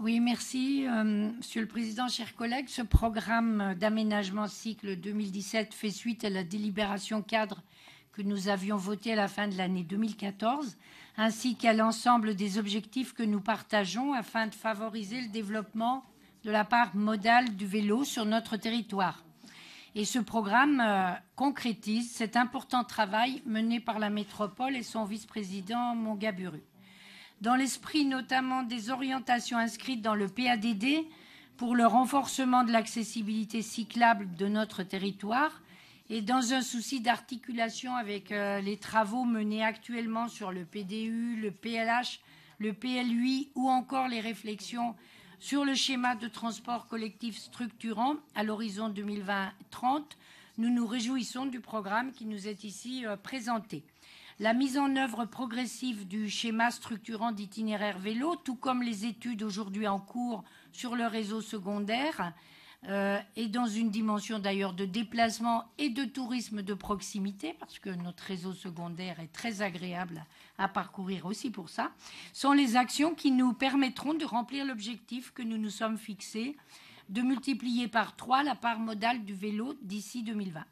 Oui, merci, euh, Monsieur le Président, chers collègues. Ce programme d'aménagement cycle 2017 fait suite à la délibération cadre que nous avions votée à la fin de l'année 2014, ainsi qu'à l'ensemble des objectifs que nous partageons afin de favoriser le développement de la part modale du vélo sur notre territoire. Et ce programme euh, concrétise cet important travail mené par la métropole et son vice-président Mongaburu. Dans l'esprit notamment des orientations inscrites dans le PADD pour le renforcement de l'accessibilité cyclable de notre territoire et dans un souci d'articulation avec euh, les travaux menés actuellement sur le PDU, le PLH, le PLUI ou encore les réflexions sur le schéma de transport collectif structurant à l'horizon 2020-30, nous nous réjouissons du programme qui nous est ici euh, présenté. La mise en œuvre progressive du schéma structurant d'itinéraire vélo, tout comme les études aujourd'hui en cours sur le réseau secondaire, euh, et dans une dimension d'ailleurs de déplacement et de tourisme de proximité, parce que notre réseau secondaire est très agréable à parcourir aussi pour ça, sont les actions qui nous permettront de remplir l'objectif que nous nous sommes fixés de multiplier par trois la part modale du vélo d'ici 2020.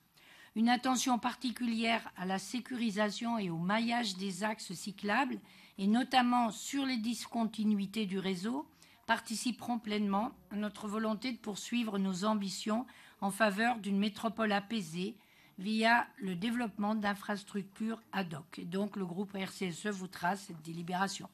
Une attention particulière à la sécurisation et au maillage des axes cyclables, et notamment sur les discontinuités du réseau, participeront pleinement à notre volonté de poursuivre nos ambitions en faveur d'une métropole apaisée via le développement d'infrastructures ad hoc. Et donc le groupe RCSE votera cette délibération.